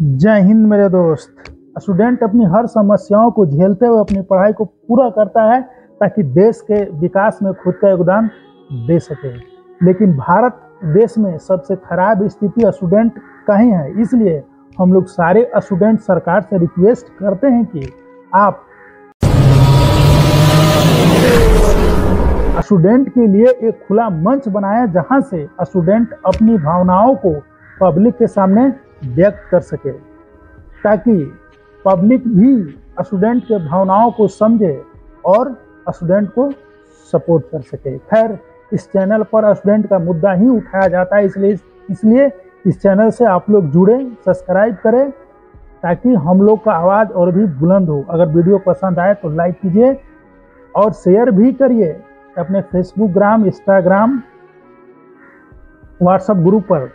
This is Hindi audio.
जय हिंद मेरे दोस्त। स्टूडेंट अपनी हर समस्याओं को झेलते हुए अपनी पढ़ाई को पूरा करता है ताकि देश के विकास में खुद का योगदान दे सके। लेकिन भारत देश में सबसे खराब स्थिति स्टूडेंट का ही है। इसलिए हम लोग सारे स्टूडेंट सरकार से रिक्वेस्ट करते हैं कि आप स्टूडेंट के लिए एक खुला मंच बनाएँ जहाँ से स्टूडेंट अपनी भावनाओं को पब्लिक के सामने व्यक्त कर सके, ताकि पब्लिक भी स्टूडेंट के भावनाओं को समझे और स्टूडेंट को सपोर्ट कर सके। खैर, इस चैनल पर स्टूडेंट का मुद्दा ही उठाया जाता है, इसलिए इसलिए इस चैनल से आप लोग जुड़े, सब्सक्राइब करें, ताकि हम लोग का आवाज़ और भी बुलंद हो। अगर वीडियो पसंद आए तो लाइक कीजिए और शेयर भी करिए अपने Facebook gram, Instagram, WhatsApp group पर।